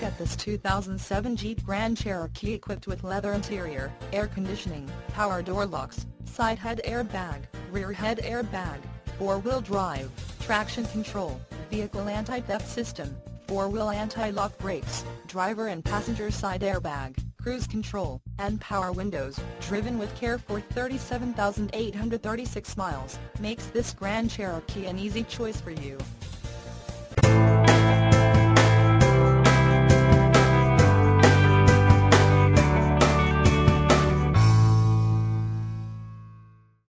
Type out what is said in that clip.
Look at this 2007 Jeep Grand Cherokee equipped with leather interior, air conditioning, power door locks, side head airbag, rear head airbag, four-wheel drive, traction control, vehicle anti-theft system, four-wheel anti-lock brakes, driver and passenger side airbag, cruise control, and power windows, driven with care for 37,836 miles, makes this Grand Cherokee an easy choice for you.